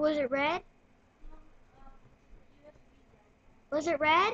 Was it red? Was it red?